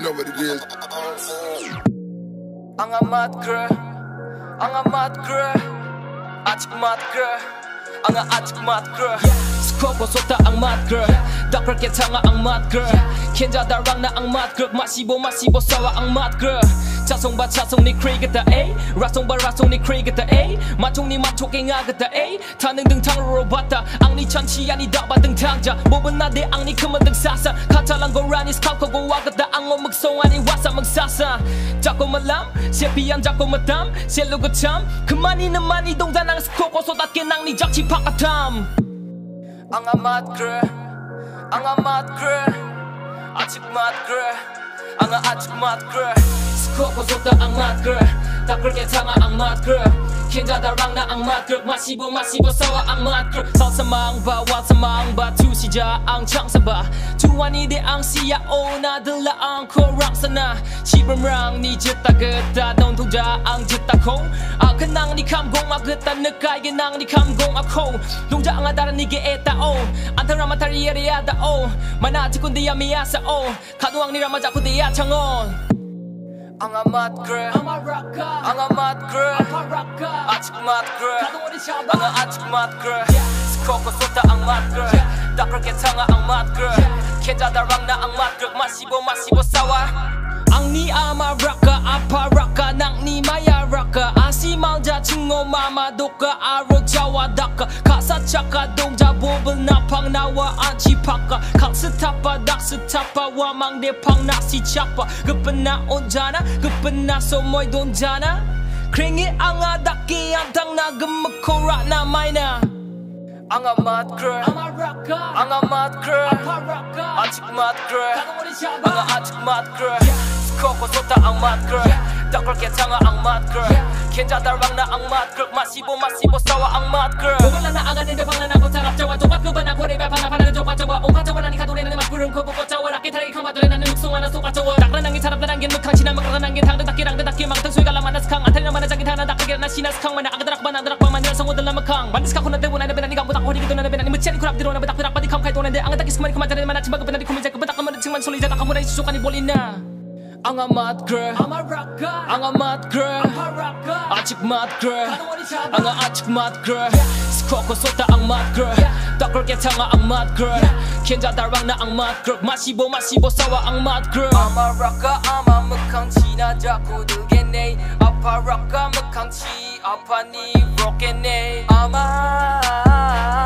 know what it is. Ang amat girl, ang amat girl, atik mat girl, ang atik mat girl. Skoko sota ang mat girl, dakar ketanga ang mat girl. Kenja darang na ang mat girl, masibo masibo sawa ang mat girl. 자송바 자송 니 크레이 그다 에이. 라송바 라송 니 크레이 그다 에이. 마총 니 마총 갱아 그다 에이. 타는 등탕으로 봤다. 앙니 천치 아니 다바 등탕자. 몸은 나대 앙니 크면 등사사 카탈란 고라니 스카우커고 와그다. 앙오 묵송 아니 와사 묵사사 자꾸 말람 세피안 자꾸 마담 셀루그 참. 그만이는 많이 동산앙 스코고 쏟았게 낭니 적치 파가탐. 앙아 맛 그래. 앙아 맛 그래. 아직 맛 그래. Ang amat girl, ang amat girl, ang atik mat girl. Ang mat girl. Kenja darang na ang mat girl, masibo masibo sawa ang mat girl. Sal sa mang ba, wat sa mang ba, tu si ja ang chang sa ba. Tuwani de ang siya o na dala ang korang sana. Shibam rang ni jita geta, don ang jita ko. Akan nang ni kam gong agata, nakaya nang ni kam gong ako. Lungja ang adaran ni geeta o, antara matari yada o. Manati kundi yamiyasa o, kaduang ni ramaja kundi yachangon. Ang amat girl, ang amat girl, atik mat girl, ang atik mat girl. Skoko sota ang mat girl, dakar ketanga ang mat girl. Kenja darang na ang mat girl, masibo masibo sawa. Ang ni ama raka apa raka nang ni maya raka asi chingo mama doka aro jawa daka kasa chaka dongja bobel na pang nawa anchi paka kal setapa dak setapa wamang de pang nasi chapa gepena onjana gepena somoy donjana kringi anga daki antang na gemekora na maina ang amat girl, ang amat girl, atik mat girl, ang atik mat girl. Skoko sota ang mat girl, dakar ketanga ang mat girl. Kenja darang na ang mat girl, masibo masibo sawa ang mat girl. wala na angan hindi pang nanako sarap jawa ba na kore ba pana pana jowa jawa Ongka jawa nani kadure nani matburung ko ko jawa Rakit hari kang mature nani luksunga na suka jawa Dakra nangi sarap na nangin mukang sina makrata nangin Hang dadaki rang dadaki mang tang suy kalaman nas kang. Antay naman na jagin hana dakagir na sinas kang. Mana agadarak ba na darak ba man yun sa ngudal na makang. Bandis ka ko na dewa na nabinan ikang butak hori gito na nabinan Imutsi kurap diro na batak pirak pati kam kay to nande Ang atakis kumani kumadari man at sibago pinadi kumijak Batak ka man at singman sulijat Ako muna isusuka ni bolina Ang amat girl, ang amat girl, atik mat girl, ang atik mat girl. Skoko sota ang mat girl, dakar ketanga ang mat girl. Kenja darang na ang mat girl, masibo masibo sawa ang mat girl. Ama raka ama mekang china jaku dugene, apa raka mekang chi apa ni rokene. Ama ni rokene, eh eh eh apa